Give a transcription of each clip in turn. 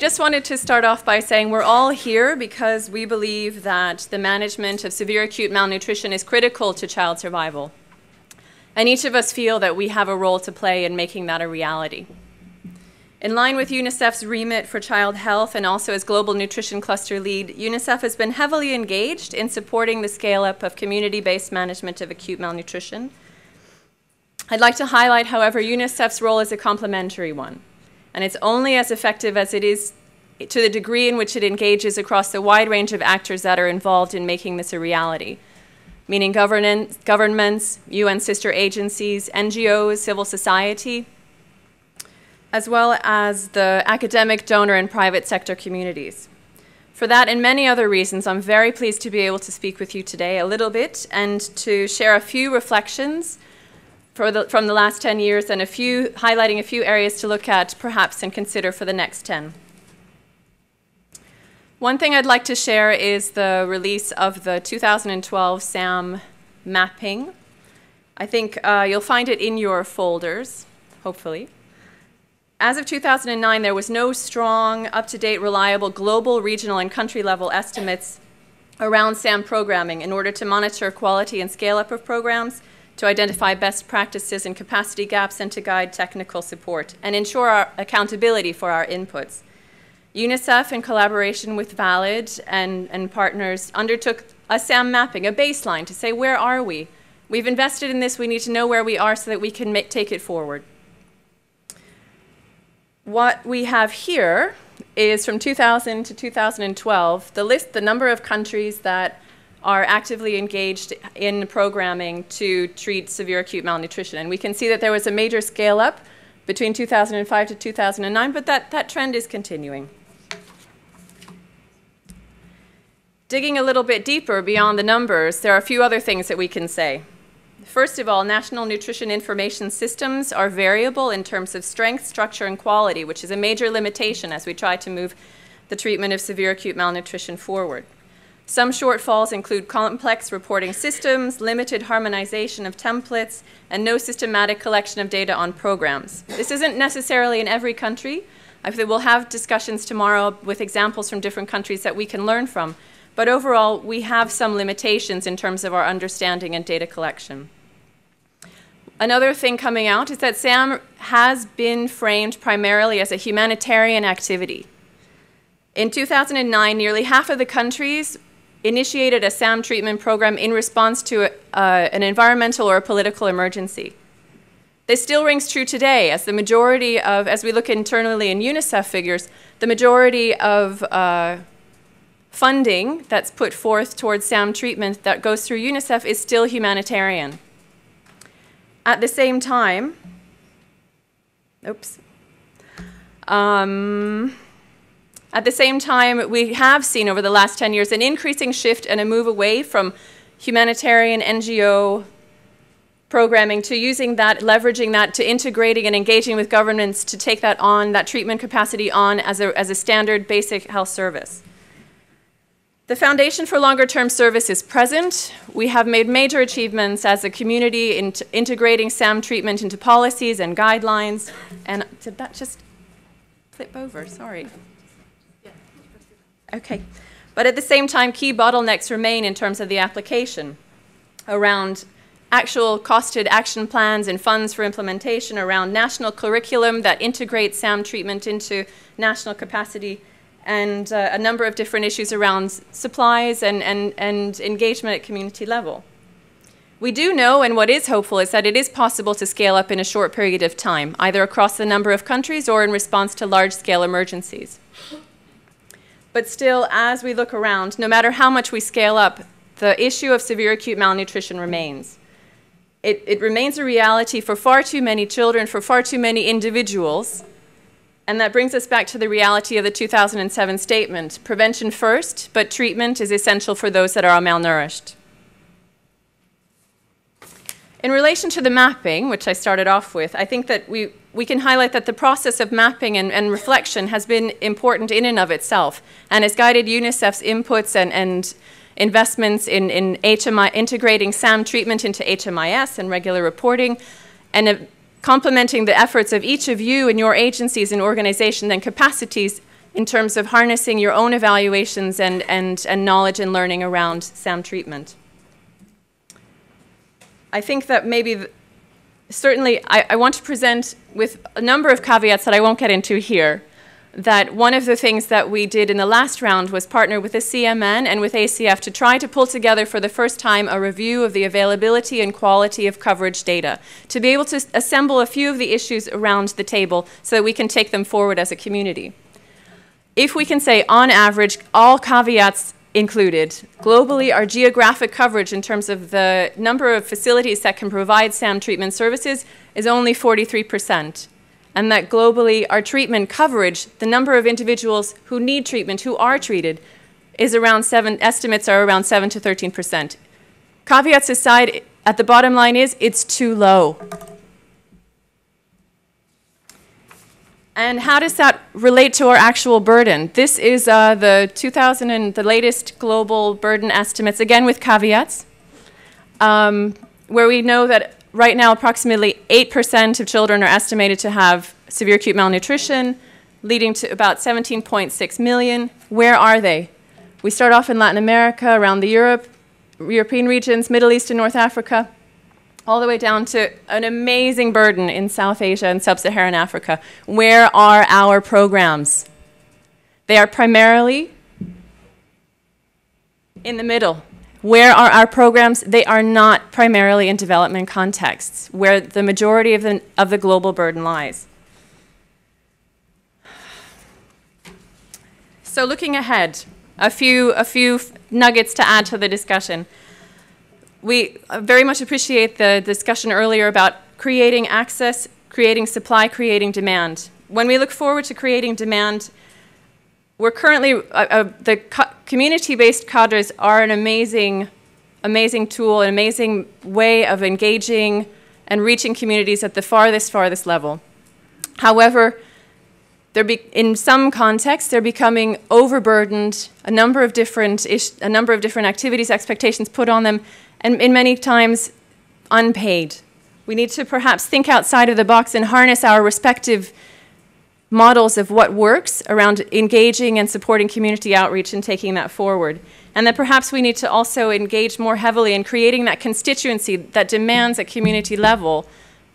just wanted to start off by saying we're all here because we believe that the management of severe acute malnutrition is critical to child survival. And each of us feel that we have a role to play in making that a reality. In line with UNICEF's remit for child health and also as Global Nutrition Cluster lead, UNICEF has been heavily engaged in supporting the scale up of community based management of acute malnutrition. I'd like to highlight, however, UNICEF's role as a complementary one, and it's only as effective as it is to the degree in which it engages across the wide range of actors that are involved in making this a reality, meaning governments, UN sister agencies, NGOs, civil society, as well as the academic, donor, and private sector communities. For that and many other reasons, I'm very pleased to be able to speak with you today a little bit and to share a few reflections the, from the last 10 years and a few, highlighting a few areas to look at perhaps and consider for the next 10. One thing I'd like to share is the release of the 2012 SAM mapping. I think uh, you'll find it in your folders, hopefully. As of 2009, there was no strong, up-to-date, reliable global, regional, and country-level estimates around SAM programming in order to monitor quality and scale-up of programs, to identify best practices and capacity gaps, and to guide technical support, and ensure our accountability for our inputs. UNICEF, in collaboration with VALID and, and partners, undertook a SAM mapping, a baseline, to say, where are we? We've invested in this, we need to know where we are so that we can make, take it forward. What we have here is from 2000 to 2012, the list, the number of countries that are actively engaged in programming to treat severe acute malnutrition. And we can see that there was a major scale up between 2005 to 2009, but that, that trend is continuing. Digging a little bit deeper beyond the numbers, there are a few other things that we can say. First of all, national nutrition information systems are variable in terms of strength, structure, and quality, which is a major limitation as we try to move the treatment of severe acute malnutrition forward. Some shortfalls include complex reporting systems, limited harmonization of templates, and no systematic collection of data on programs. This isn't necessarily in every country. I think we'll have discussions tomorrow with examples from different countries that we can learn from. But overall, we have some limitations in terms of our understanding and data collection. Another thing coming out is that SAM has been framed primarily as a humanitarian activity. In 2009, nearly half of the countries initiated a SAM treatment program in response to a, uh, an environmental or a political emergency. This still rings true today, as the majority of, as we look internally in UNICEF figures, the majority of uh, funding that's put forth towards SAM treatment that goes through UNICEF is still humanitarian. At the same time, oops. Um, at the same time, we have seen over the last 10 years an increasing shift and a move away from humanitarian NGO programming to using that, leveraging that, to integrating and engaging with governments to take that on, that treatment capacity on as a, as a standard basic health service. The Foundation for Longer Term Service is present. We have made major achievements as a community in integrating SAM treatment into policies and guidelines. And did that just flip over? Sorry. Okay. But at the same time, key bottlenecks remain in terms of the application around actual costed action plans and funds for implementation, around national curriculum that integrates SAM treatment into national capacity and uh, a number of different issues around supplies and, and, and engagement at community level. We do know, and what is hopeful, is that it is possible to scale up in a short period of time, either across the number of countries or in response to large-scale emergencies. But still, as we look around, no matter how much we scale up, the issue of severe acute malnutrition remains. It, it remains a reality for far too many children, for far too many individuals, and that brings us back to the reality of the 2007 statement prevention first, but treatment is essential for those that are malnourished. In relation to the mapping, which I started off with, I think that we, we can highlight that the process of mapping and, and reflection has been important in and of itself and has guided UNICEF's inputs and, and investments in, in HMI, integrating SAM treatment into HMIS and regular reporting, and complementing the efforts of each of you and your agencies and organizations and capacities in terms of harnessing your own evaluations and, and, and knowledge and learning around SAM treatment. I think that maybe, certainly, I, I want to present with a number of caveats that I won't get into here, that one of the things that we did in the last round was partner with the CMN and with ACF to try to pull together for the first time a review of the availability and quality of coverage data, to be able to assemble a few of the issues around the table so that we can take them forward as a community. If we can say, on average, all caveats included, globally, our geographic coverage in terms of the number of facilities that can provide SAM treatment services is only 43 percent and that globally our treatment coverage, the number of individuals who need treatment, who are treated, is around seven, estimates are around 7 to 13 percent. Caveats aside, at the bottom line is it's too low. And how does that relate to our actual burden? This is uh, the 2000 and the latest global burden estimates, again with caveats, um, where we know that right now, approximately 8% of children are estimated to have severe acute malnutrition, leading to about 17.6 million. Where are they? We start off in Latin America, around the Europe, European regions, Middle East and North Africa, all the way down to an amazing burden in South Asia and Sub-Saharan Africa. Where are our programs? They are primarily in the middle, where are our programs? They are not primarily in development contexts, where the majority of the, of the global burden lies. So looking ahead, a few, a few nuggets to add to the discussion. We very much appreciate the discussion earlier about creating access, creating supply, creating demand. When we look forward to creating demand, we're currently, uh, uh, the co community-based cadres are an amazing, amazing tool, an amazing way of engaging and reaching communities at the farthest, farthest level. However, in some contexts, they're becoming overburdened, a number of different a number of different activities, expectations put on them, and in many times unpaid. We need to perhaps think outside of the box and harness our respective models of what works around engaging and supporting community outreach and taking that forward. And that perhaps we need to also engage more heavily in creating that constituency that demands at community level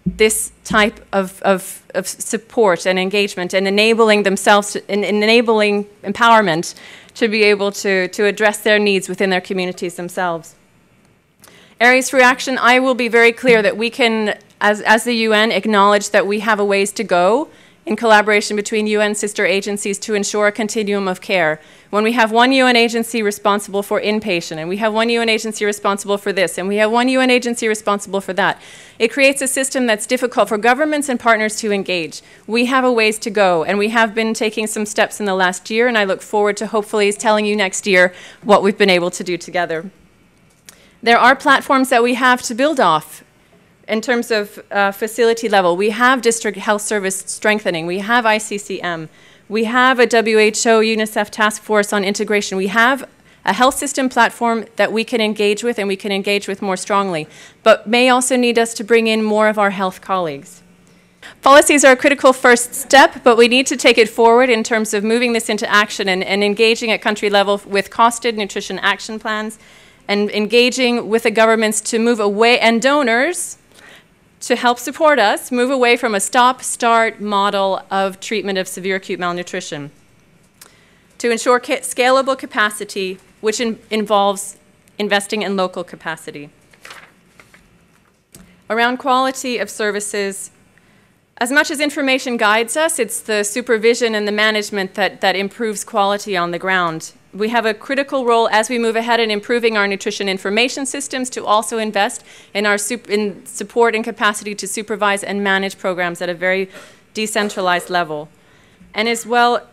this type of, of, of support and engagement and enabling themselves, to, and enabling empowerment to be able to, to address their needs within their communities themselves. Areas for action, I will be very clear that we can, as, as the UN, acknowledge that we have a ways to go in collaboration between UN sister agencies to ensure a continuum of care. When we have one UN agency responsible for inpatient, and we have one UN agency responsible for this, and we have one UN agency responsible for that, it creates a system that's difficult for governments and partners to engage. We have a ways to go, and we have been taking some steps in the last year, and I look forward to hopefully telling you next year what we've been able to do together. There are platforms that we have to build off in terms of uh, facility level, we have district health service strengthening, we have ICCM, we have a WHO UNICEF task force on integration, we have a health system platform that we can engage with and we can engage with more strongly, but may also need us to bring in more of our health colleagues. Policies are a critical first step, but we need to take it forward in terms of moving this into action and, and engaging at country level with costed nutrition action plans and engaging with the governments to move away and donors to help support us move away from a stop-start model of treatment of severe acute malnutrition to ensure ca scalable capacity, which in involves investing in local capacity. Around quality of services, as much as information guides us, it's the supervision and the management that, that improves quality on the ground we have a critical role as we move ahead in improving our nutrition information systems to also invest in our in support and capacity to supervise and manage programs at a very decentralized level. And as well,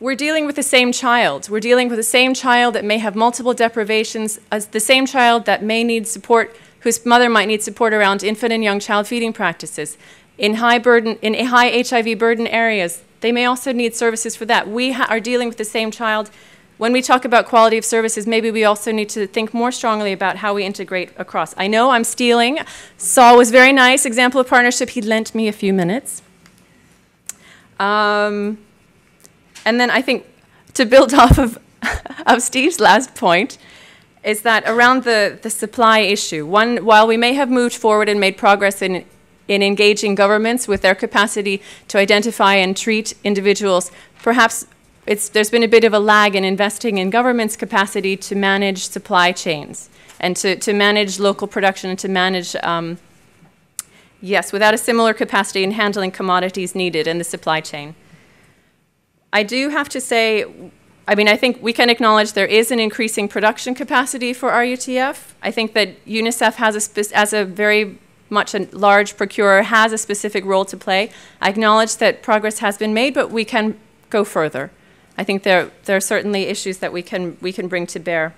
we're dealing with the same child. We're dealing with the same child that may have multiple deprivations, as the same child that may need support, whose mother might need support around infant and young child feeding practices. In high burden, in high HIV burden areas, they may also need services for that. We are dealing with the same child when we talk about quality of services, maybe we also need to think more strongly about how we integrate across. I know I'm stealing. Saul was very nice, example of partnership. He lent me a few minutes. Um, And then I think to build off of, of Steve's last point, is that around the, the supply issue, one, while we may have moved forward and made progress in, in engaging governments with their capacity to identify and treat individuals, perhaps it's, there's been a bit of a lag in investing in government's capacity to manage supply chains and to, to manage local production and to manage, um, yes, without a similar capacity in handling commodities needed in the supply chain. I do have to say, I mean, I think we can acknowledge there is an increasing production capacity for RUTF. I think that UNICEF has a, as a very much a large procurer has a specific role to play. I acknowledge that progress has been made, but we can go further. I think there, there are certainly issues that we can, we can bring to bear.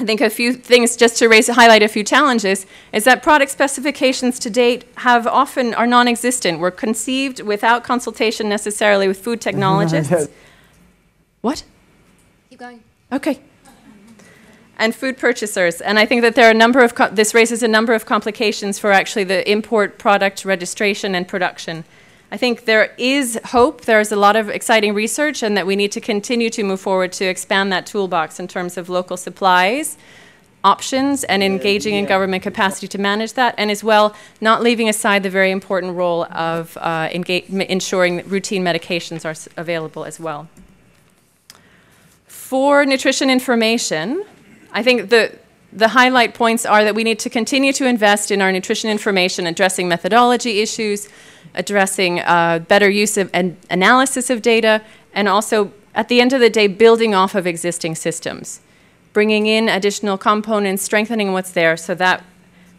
I think a few things just to raise, highlight a few challenges is that product specifications to date have often are non-existent. Were conceived without consultation necessarily with food technologists. what? Keep going. Okay. And food purchasers, and I think that there are a number of this raises a number of complications for actually the import product registration and production. I think there is hope. There's a lot of exciting research, and that we need to continue to move forward to expand that toolbox in terms of local supplies, options, and engaging in government capacity to manage that, and as well, not leaving aside the very important role of uh, ensuring routine medications are available as well. For nutrition information, I think the the highlight points are that we need to continue to invest in our nutrition information, addressing methodology issues, addressing uh, better use of and analysis of data, and also, at the end of the day, building off of existing systems, bringing in additional components, strengthening what's there so that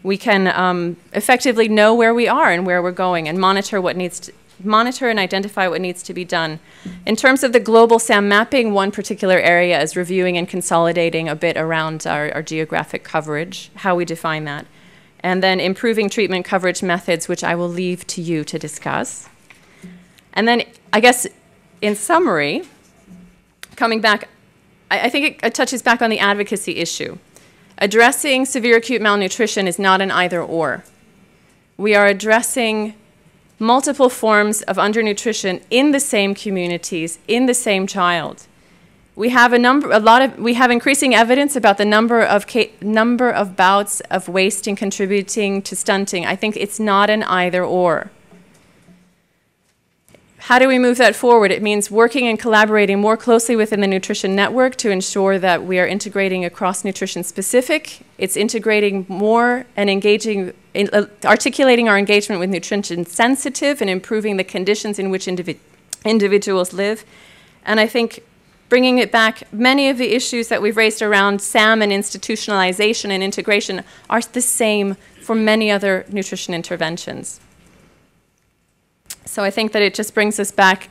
we can um, effectively know where we are and where we're going and monitor what needs to, monitor and identify what needs to be done. In terms of the global SAM mapping, one particular area is reviewing and consolidating a bit around our, our geographic coverage, how we define that and then improving treatment coverage methods, which I will leave to you to discuss. And then, I guess, in summary, coming back, I, I think it, it touches back on the advocacy issue. Addressing severe acute malnutrition is not an either or. We are addressing multiple forms of undernutrition in the same communities, in the same child we have a number, a lot of, we have increasing evidence about the number of number of bouts of wasting contributing to stunting. I think it's not an either or. How do we move that forward? It means working and collaborating more closely within the nutrition network to ensure that we are integrating across nutrition specific. It's integrating more and engaging, in, uh, articulating our engagement with nutrition sensitive and improving the conditions in which individ individuals live. And I think bringing it back, many of the issues that we've raised around SAM and institutionalization and integration are the same for many other nutrition interventions. So I think that it just brings us back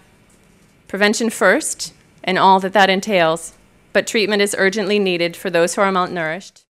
prevention first and all that that entails, but treatment is urgently needed for those who are malnourished.